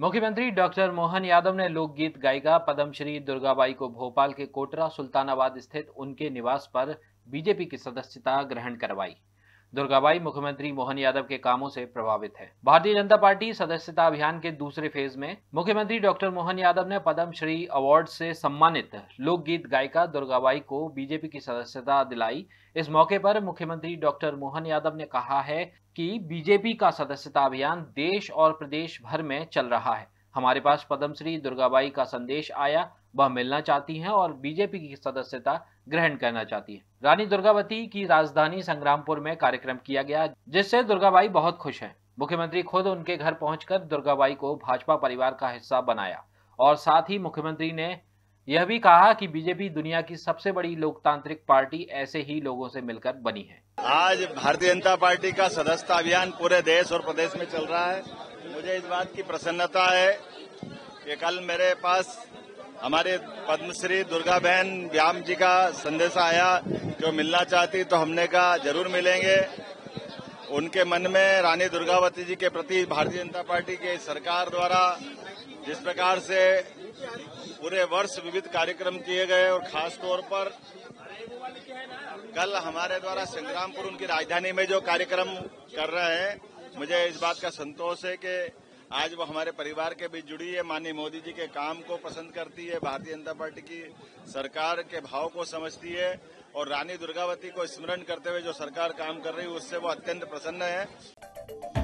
मुख्यमंत्री डॉक्टर मोहन यादव ने लोकगीत गायिका पद्मश्री दुर्गाबाई को भोपाल के कोटरा सुल्तानाबाद स्थित उनके निवास पर बीजेपी की सदस्यता ग्रहण करवाई। दुर्गाबाई मुख्यमंत्री मोहन यादव के कामों से प्रभावित है। भारतीय जनता पार्टी सदस्यता अभियान के दूसरे फ़ेज़ में मुख्यमंत्री डॉक्टर मोहन यादव ने पद्म श्री अवार्ड से सम्मानित लोकगीत गायिका दुर्गाबाई को बीजेपी की सदस्यता दिलाई। इस मौके पर मुख्यमंत्री डॉक्टर मोहन यादव ने कहा है कि बीजेपी का सदस्यता अभियान देश और प्रदेश भर में चल रहा है। हमारे पास पद्मश्री दुर्गाबाई का संदेश आया, वह मिलना चाहती हैं और बीजेपी की सदस्यता ग्रहण करना चाहती है। रानी दुर्गावती की राजधानी संग्रामपुर में कार्यक्रम किया गया, जिससे दुर्गाबाई बहुत खुश हैं। मुख्यमंत्री खुद उनके घर पहुंचकर दुर्गाबाई को भाजपा परिवार का हिस्सा बनाया और साथ ही मुख्यमंत्री ने यह भी कहा कि बीजेपी दुनिया की सबसे बड़ी लोकतांत्रिक पार्टी ऐसे ही लोगों से मिलकर बनी है। आज भारतीय जनता पार्टी का सदस्यता अभियान पूरे देश और प्रदेश में चल रहा है। मुझे इस बात की प्रसन्नता है कि कल मेरे पास हमारे पद्मश्री दुर्गा बहन व्याम जी का संदेश आया जो मिलना चाहती तो हमने कहा ज़रूर मिलेंगे। उनके मन में रानी दुर्गावती जी के प्रति भारतीय जनता पार्टी के सरकार द्वारा जिस प्रकार से पूरे वर्ष विविध कार्यक्रम किए गए और खास तौर पर कल हमारे द्वारा संग्रामपुर उनकी राजधानी में जो कार्यक्रम कर रहे हैं, मुझे इस बात का संतोष है कि आज वो हमारे परिवार के बीच जुड़ी है। माननीय मोदी जी के काम को पसंद करती है, भारतीय जनता पार्टी की सरकार के भाव को समझती है और रानी दुर्गावती को स्मरण करते हुए जो सरकार काम कर रही है, उससे वो अत्यंत प्रसन्न है।